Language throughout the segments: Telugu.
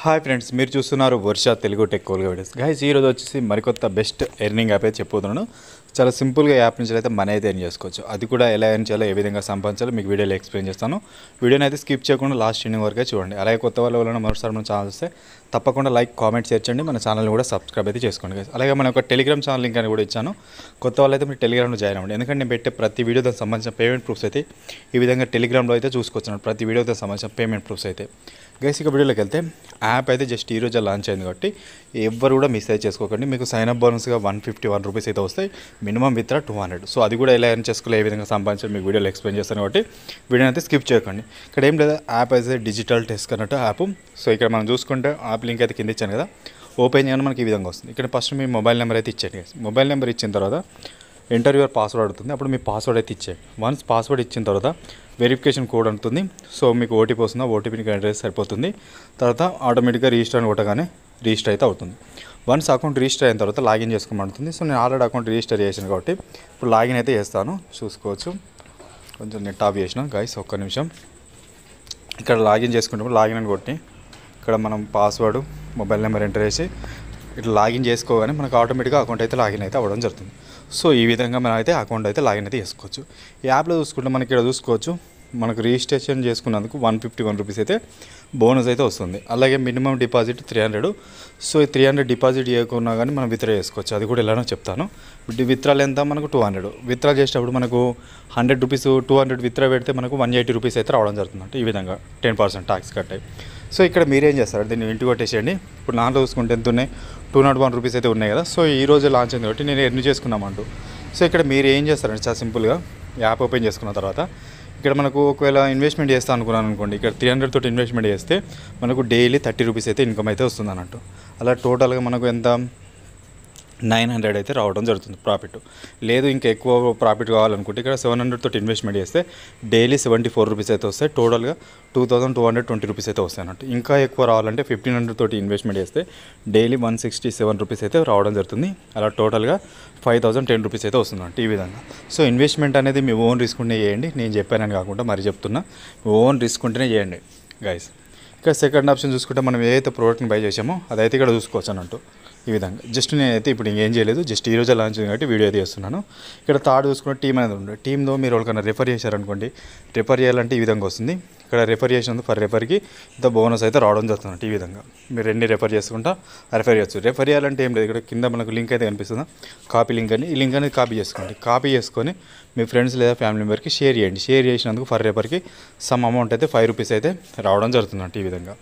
హాయ్ ఫ్రెండ్స్ మీరు చూస్తున్నారు వర్ష తెలుగు టెక్ కోల్గా వీడియోస్. గైస్ ఈరోజు వచ్చేసి మరికొత్త బెస్ట్ ఎర్నింగ్ యాప్ అయితే చెప్పుతున్నాను చాలా సింపుల్గా యాప్ నుంచి అయితే మనీ అయితే ఎర్న్ చేసుకోవచ్చు. అది కూడా ఎలా ఎర్న్ చేయాలో ఏ విధంగా సంపాదించాలో మీకు వీడియోలో ఎక్స్ప్లెయిన్ చేస్తాను. వీడియోని అయితే స్కిప్ చేయకుండా లాస్ట్ ఎండింగ్ వరకే చూడండి. అలాగే కొత్త వాళ్ళు ఎవరైనా మరోసారి మన ఛానల్ వస్తే తప్పకుండా లైక్ కామెంట్ షేర్ చేయండి. మన ఛానల్ కూడా సబ్స్క్రైబ్ అయితే చేసుకోండి గైస్ అలాగే మన ఒక టెలిగ్రామ్ ఛానల్ లింక్ అని కూడా ఇచ్చాను. కొత్త వాళ్ళు అయితే మీరు టెలిగ్రామ్లో జాయిన్ అవ్వండి. ఎందుకంటే నేను పెట్టే ప్రతి వీడియో దానికి సంబంధించిన పేమెంట్ ప్రూఫ్స్ అయితే ఈ విధంగా టెలిగ్రామ్లో అయితే చూసుకొచ్చాను ప్రతి వీడియో దానికి సంబంధించిన పేమెంట్ ప్రూఫ్స్ అయితే. గైస్ ఇక వీడియోలోకి వెళ్తే యాప్ అయితే జస్ట్ ఈ లాంచ్ అయింది కాబట్టి ఎవ్వరు కూడా మిస్ అయితే చేసుకోకండి. మీకు సైన్ అప్ బోనస్గా వన్ ఫిఫ్టీ వన్ రూపీస్ అయితే వస్తాయి. Minimum with two hundred so అది కూడా ఎలా ఎర్న్ చేసుకోవాలి ఏ విధంగా సంపాదించాలి మీకు వీడియోలో ఎక్స్ప్లెయిన్ చేస్తాను కాబట్టి వీడియోని అయితే స్కిప్ చేయకండి. ఇక్కడ ఏం లేదా యాప్ అయితే డిజిటల్ టెస్ట్ అన్నట్టు యాప్ సో ఇక్కడ మనం చూసుకుంటే యాప్ లింక్ అయితే కింద ఇచ్చాను కదా. ఓపెన్ చేయగానే మనకి ఈ విధంగా వస్తుంది. ఇక్కడ ఫస్ట్ మీ మొబైల్ నెంబర్ అయితే ఇచ్చేయండి మొబైల్ నెంబర్ ఇచ్చిన తర్వాత ఎంటర్ యువర్ పాస్వర్డ్ అడుగుతుంది. అప్పుడు మీ పాస్వర్డ్ అయితే ఇచ్చే. వన్స్ పాస్వర్డ్ ఇచ్చిన తర్వాత వెరిఫికేషన్ కోడ్ అంటుంది సో మీకు ఓటీపీ వస్తుందా? ఓటీపీని ఎంటర్ సరిపోతుంది. తర్వాత ఆటోమేటిక్గా రిజిస్టర్ అని కొట్టగానే రిజిస్టర్ అయితే అవుతుంది. వన్స్ అకౌంట్ రిజిస్టర్ అయిన తర్వాత లాగిన్ చేసుకోమంటుంది సో నేను ఆల్రెడీ అకౌంట్ రిజిస్టర్ చేసాను కాబట్టి ఇప్పుడు లాగిన్ అయితే చేస్తాను. చూసుకోవచ్చు. కొంచెం నెట్ ఆఫ్ చేసిన. గైస్ ఒక్క నిమిషం. ఇక్కడ లాగిన్ చేసుకుంటాము లాగిన్ అని కొట్టి ఇక్కడ మనం పాస్వర్డ్ మొబైల్ నెంబర్ ఎంటర్ చేసి ఇట్లా లాగిన్ చేసుకోగానే మనకు ఆటోమేటిక్గా అకౌంట్ అయితే లాగిన్ అయితే అవ్వడం జరుగుతుంది. సో ఈ విధంగా మనం అయితే అకౌంట్ అయితే లాగిన్ అయితే చేసుకోవచ్చు. ఈ యాప్లో చూసుకుంటే మనకి ఇక్కడ చూసుకోవచ్చు మనకు రిజిస్ట్రేషన్ చేసుకున్నందుకు వన్ ఫిఫ్టీ వన్ రూపీస్ అయితే బోనస్ అయితే వస్తుంది. అలాగే minimum deposit three hundred so ఈ త్రీ హండ్రెడ్ డిపాజిట్ చేయకున్నా కానీ మనం విత్డ్రా చేసుకోవచ్చు. అది కూడా ఎలానో చెప్తాను. విత్డ్రాల్ ఎంత? మనకు టూ హండ్రెడ్ విత్డ్రా చేసేటప్పుడు మనకు hundred rupees two hundred withdraw పెడితే మనకు వన్ ఎయిటీ రూపీస్ అయితే రావడం జరుగుతుంది అంటే ఈ విధంగా. టెన్ పర్సెంట్ ట్యాక్స్ కట్ అయ్యి సో ఇక్కడ మీరేం చేస్తారు? దీన్ని ఇంటికి కొట్టేసేయండి. ఇప్పుడు నాలుగు చూసుకుంటే ఎంత ఉన్నాయి? టూ నాట్ వన్ రూపీస్ అయితే ఉన్నాయి కదా. సో ఈ రోజు లాంచ్ అయింది కాబట్టి నేను ఎర్న్ చేసుకున్నామంటూ సో ఇక్కడ మీరు ఏం చేస్తారంటే చాలా సింపుల్గా యాప్ ఓపెన్ చేసుకున్న తర్వాత ఇక్కడ మనకు ఒకవేళ ఇన్వెస్ట్మెంట్ చేస్తా అనుకున్నాను అనుకోండి. ఇక్కడ త్రీ హండ్రెడ్ తోటి ఇన్వెస్ట్మెంట్ చేస్తే మనకు డైలీ థర్టీ రూపీస్ అయితే ఇన్కమ్ అయితే వస్తుంది అన్నట్టు అలా టోటల్గా మనకు ఎంత? నైన్ హండ్రెడ్ అయితే రావడం జరుగుతుంది ప్రాఫిట్. లేదు ఇంకా ఎక్కువ ప్రాఫిట్ కావాలనుకుంటే ఇక్కడ సెవెన్ హండ్రెడ్ తోటి ఇన్వెస్ట్మెంట్ చేస్తే డైలీ సెవెంటీ ఫోర్ రూపీస్ అయితే వస్తాయి. టోటల్గా two thousand two hundred twenty rupees అయితే వస్తాయి అన్నట్టు. ఇంకా ఎక్కువ రావాలంటే ఫిఫ్టీన్ హండ్రెడ్ తోటి ఇన్వెస్ట్మెంట్ చేస్తే daily one sixty seven rupees అయితే రావడం జరుగుతుంది. అలా టోటల్గా ఫైవ్ థౌసండ్ టెన్ రూపీస్ అయితే వస్తుంది ఈ విధంగా. సో ఇన్వెస్ట్మెంట్ అనేది మీ ఓన్ రిస్క్ ఉంటే చేయండి. నేను చెప్పానని కాకుండా మరి చెప్తున్నా. మీ ఓన్ రిస్క్ ఉంటేనే చేయండి గైస్ ఇక సెకండ్ ఆప్షన్ చూసుకుంటే మనం ఏదైతే ప్రోడక్ట్ని బై చేసామో అదైతే ఇక్కడ చూసుకోవచ్చు అన్నట్టు ఈ విధంగా. జస్ట్ నేనైతే ఇప్పుడు ఇంకేం చేయలేదు జస్ట్ ఈ రోజే లాంచ్ కాబట్టి వీడియో అయితే ఇక్కడ థర్డ్ చూసుకుంటే టీం అనేది ఉంది. టీంలో మీరు ఎవరికైనా రిఫర్ చేశారనుకోండి రిఫర్ చేయాలంటే ఈ విధంగా వస్తుంది. ఇక్కడ రెఫర్ చేసినందుకు ఫర్ రెఫర్కి ఇంత బోనస్ అయితే రావడం జరుగుతుంది ఈ విధంగా. మీరు ఎన్ని రెఫర్ చేసుకుంటా రెఫర్ చేయొచ్చు. రెఫర్ చేయాలంటే ఏం లేదు. ఇక్కడ కింద మనకు లింక్ అయితే కనిపిస్తుంది? కాపీ లింక్ అని ఈ లింక్ అనేది కాపీ చేసుకోండి. కాపీ చేసుకొని మీ ఫ్రెండ్స్ లేదా ఫ్యామిలీ మెంబర్కి షేర్ చేయండి. షేర్ చేసినందుకు ఫర్ రెఫర్కి సమ్ అమౌంట్ అయితే ఫైవ్ రూపీస్ అయితే రావడం జరుగుతుంది ఈ విధంగా.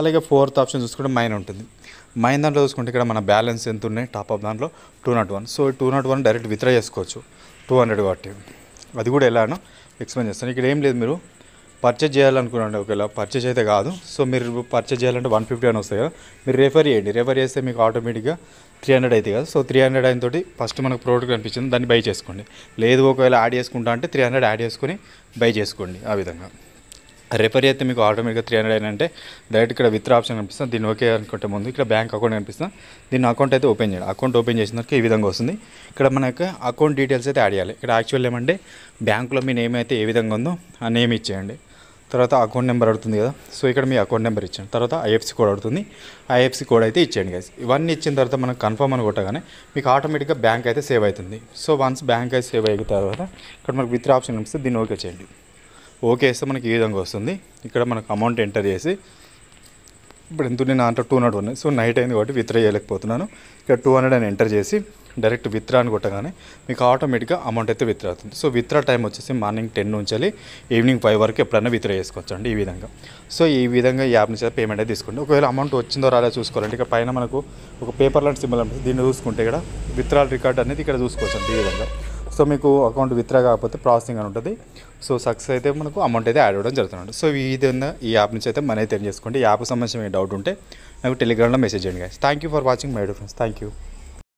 అలాగే ఫోర్త్ ఆప్షన్ చూసుకుంటే మైన్ ఉంటుంది. మైన్ దాంట్లో చూసుకుంటే ఇక్కడ మన బ్యాలెన్స్ ఎంత ఉన్నాయి? టాప్అప్ దాంట్లో two not one so two not one direct withdraw చేసుకోవచ్చు. టూ హండ్రెడ్ కాబట్టి అది కూడా ఎలానో ఎక్స్ప్లెయిన్ చేస్తాను. ఇక్కడ ఏం లేదు మీరు పర్చేజ్ చేయాలనుకున్నాండి ఒకవేళ. పర్చేజ్ అయితే కాదు. సో మీరు పర్చేజ్ చేయాలంటే వన్ ఫిఫ్టీ అని వస్తాయి కదా. మీరు రెఫర్ చేయండి. రెఫర్ చేస్తే మీకు ఆటోమేటిక్గా త్రీ హండ్రెడ్ అవుతుంది కదా. సో త్రీ హండ్రెడ్ అయిన తోటి ఫస్ట్ మనకు ప్రోడక్ట్ కనిపించింది. దాన్ని బై చేసుకోండి. లేదు ఒకవేళ యాడ్ చేసుకుంటా అంటే త్రీ హండ్రెడ్ యాడ్ చేసుకొని బై చేసుకోండి ఆ విధంగా. రెఫర్ అయితే మీకు ఆటోమేటిక్గా త్రీ హండ్రెడ్ అంటే డైరెక్ట్ ఇక్కడ విత్ ఆప్షన్ కనిపిస్తుంది. దీన్ని ఓకే అనుకుంటే ముందు ఇక్కడ బ్యాంక్ అకౌంట్ కనిపిస్తుంది. దీన్ని అకౌంట్ అయితే ఓపెన్ చేయాలి అకౌంట్ ఓపెన్ చేసినాక ఈ విధంగా వస్తుంది. ఇక్కడ మనకు అకౌంట్ డీటెయిల్స్ అయితే యాడ్ చేయాలి. ఇక్కడ యాక్చువల్ ఏమంటే బ్యాంకులో మీ నేమ్ అయితే ఏ విధంగా ఉందో ఆ నేమ్ ఇచ్చేయండి. తర్వాత అకౌంట్ నెంబర్ అడుగుతుంది కదా. సో ఇక్కడ మీ అకౌంట్ నెంబర్ ఇచ్చాను. తర్వాత ఐఎఫ్సి కోడ్ అడుగుతుంది. ఐఎఫ్సి కోడ్ అయితే ఇచ్చేయండి గైస్ ఇవన్నీ ఇచ్చిన తర్వాత మనకు కన్ఫర్మ్ అని కొట్టగానే మీకు ఆటోమేటిక్గా బ్యాంక్ అయితే సేవ్ అవుతుంది. సో వన్స్ బ్యాంక్ అయితే సేవ్ అయిన తర్వాత ఇక్కడ మనకు విత్ ఆప్షన్ ఇస్తే దీన్ని ఓకే చేయండి. ఓకే చేస్తే మనకి ఈ విధంగా వస్తుంది. ఇక్కడ మనకు అమౌంట్ ఎంటర్ చేసి ఇప్పుడు ఎంత ఉంది నా అంటే టూ హండ్రెడ్ ఉన్నాయి. సో నైట్ అయింది కాబట్టి విత్డ్రా చేయలేకపోతున్నాను. ఇక్కడ టూ హండ్రెడ్ అని ఎంటర్ చేసి డైరెక్ట్ విత్డ్రా అని కొట్టగానే మీకు ఆటోమేటిక్గా అమౌంట్ అయితే విత్డ్రా అవుతుంది. సో విత్డ్రా టైం వచ్చేసి మార్నింగ్ టెన్ నుంచి ఈవినింగ్ ఫైవ్ వరకు ఎప్పుడైనా విత్డ్రా చేసుకోవచ్చు అండి ఈ విధంగా. సో ఈ విధంగా ఈ యాప్ నుంచి పేమెంట్ అయితే తీసుకోండి. ఒకవేళ అమౌంట్ వచ్చిందో రాదో చూసుకోవాలంటే ఇక్కడ పైన మనకు ఒక పేపర్ లాంటి సింబల్ ఉంటుంది దీన్ని చూసుకుంటే ఇక్కడ విత్డ్రాల్ రికార్డ్ అనేది ఇక్కడ చూసుకోవచ్చు అండి ఈ విధంగా. సో మీకు అకౌంట్ విత్డ్రా కాకపోతే ప్రాసెసింగ్ అని ఉంటుంది. సో సక్సెస్ అయితే మనకు అమౌంట్ అయితే యాడ్ అవ్వడం జరుగుతుంది సో ఈ విధంగా ఈ యాప్ నుంచి అయితే మనీ అయితే చేసుకోండి? ఈ యాప్ సంబంధించిన డౌట్ ఉంటే నాకు టెలిగ్రామ్లో మెసేజ్ చేయండి thank you for watching my friends thank you